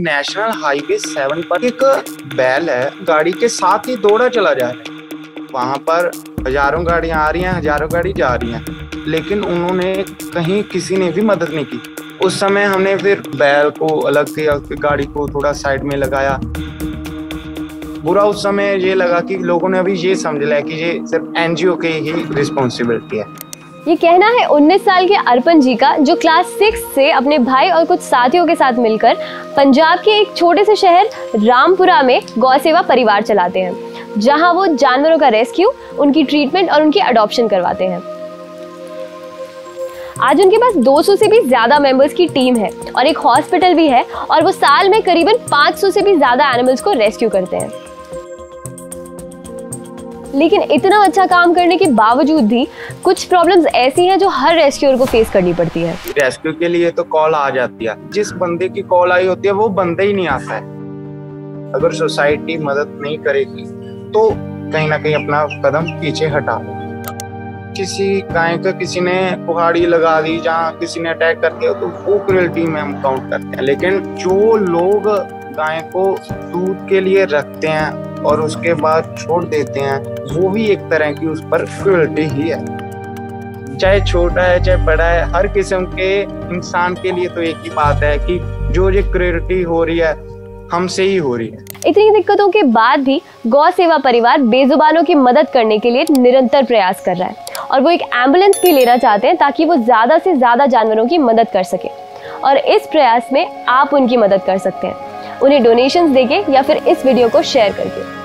National highway seven पर एक बैल है, गाड़ी के साथ ही दौड़ा चला जा रहा है। वहाँ पर हज़ारों गाड़ियाँ आ रही हैं, हज़ारों गाड़ी जा रही हैं, लेकिन उन्होंने कहीं किसी ने भी मदद नहीं की। उस समय हमने फिर बैल को अलग किया गाड़ी को थोड़ा साइड में लगाया। बुरा उस समय ये लगा कि लोगों ने अभी ये समझ लिया कि ये सिर्फ़ एनजीओ की ही रिस्पॉन्सिबिलिटी है। ये कहना है 19 साल के अर्पण जी का, जो क्लास सिक्स से अपने भाई और कुछ साथियों के साथ मिलकर पंजाब के एक छोटे से शहर रामपुरा में गौ सेवा परिवार चलाते हैं, जहाँ वो जानवरों का रेस्क्यू उनकी ट्रीटमेंट और उनकी अडॉप्शन करवाते हैं। आज उनके पास 200 से भी ज़्यादा मेंबर्स की टीम है और एक हॉस्पिटल भी है और वो साल में करीबन 500 से भी ज़्यादा एनिमल्स को रेस्क्यू करते हैं। लेकिन इतना अच्छा काम करने के बावजूद भी कुछ प्रॉब्लम्स ऐसी हैं जो हर रेस्क्यूअर को फेस करनी पड़ती है। रेस्क्यू के लिए तो कॉल आ जाती है। जिस बंदे की कॉल आई होती है, वो बंदा ही नहीं आता है। अगर सोसाइटी मदद नहीं करेगी तो कहीं ना कहीं अपना कदम पीछे हटा किसी गाय का किसी ने कुहाड़ी लगा दी, जहाँ किसी ने अटैक कर दिया तो वो क्रुएल्टी में हम काउंट करते हैं। लेकिन जो लोग गाय को दूध के लिए रखते हैं और उसके बाद छोड़ देते हैं। वो भी एक तरह की उस पर क्रुएल्टी ही है। चाहे छोटा है, चाहे बड़ा है, हर किस्म के इंसान के लिए तो एक ही बात है कि जो ये क्रुएल्टी हो रही है, हमसे ही हो रही है। इतनी दिक्कतों के बाद भी गौ सेवा परिवार बेजुबानों की मदद करने के लिए निरंतर प्रयास कर रहा है और वो एक एंबुलेंस भी लेना चाहते हैं ताकि वो ज़्यादा से ज़्यादा जानवरों की मदद कर सके। और इस प्रयास में आप उनकी मदद कर सकते हैं। उन्हें डोनेशंस देके या फिर इस वीडियो को शेयर करके।